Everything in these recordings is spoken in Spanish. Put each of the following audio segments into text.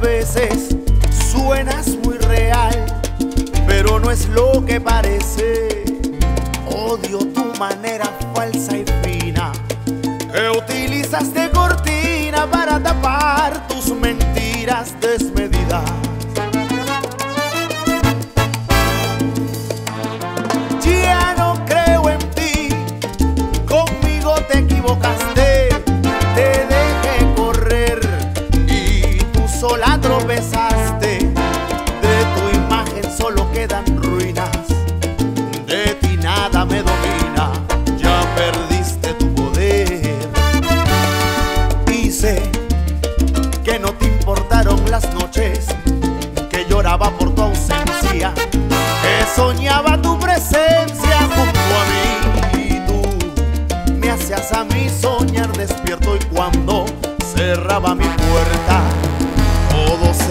veces, suenas muy real, pero no es lo que parece. Odio tu manera sola tropezaste. De tu imagen solo quedan ruinas, de ti nada me domina, ya perdiste tu poder. Sé que no te importaron las noches que lloraba por tu ausencia, que soñaba tu presencia junto a mí y tú me hacías a mí soñar despierto y cuando cerraba mi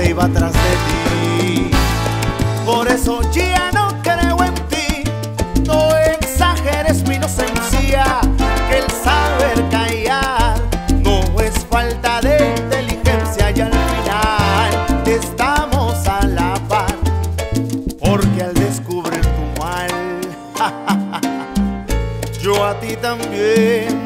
iba atrás de ti. Por eso ya no creo en ti, no exageres mi inocencia, que el saber callar no es falta de inteligencia y al final estamos a la par, porque al descubrir tu mal, yo a ti también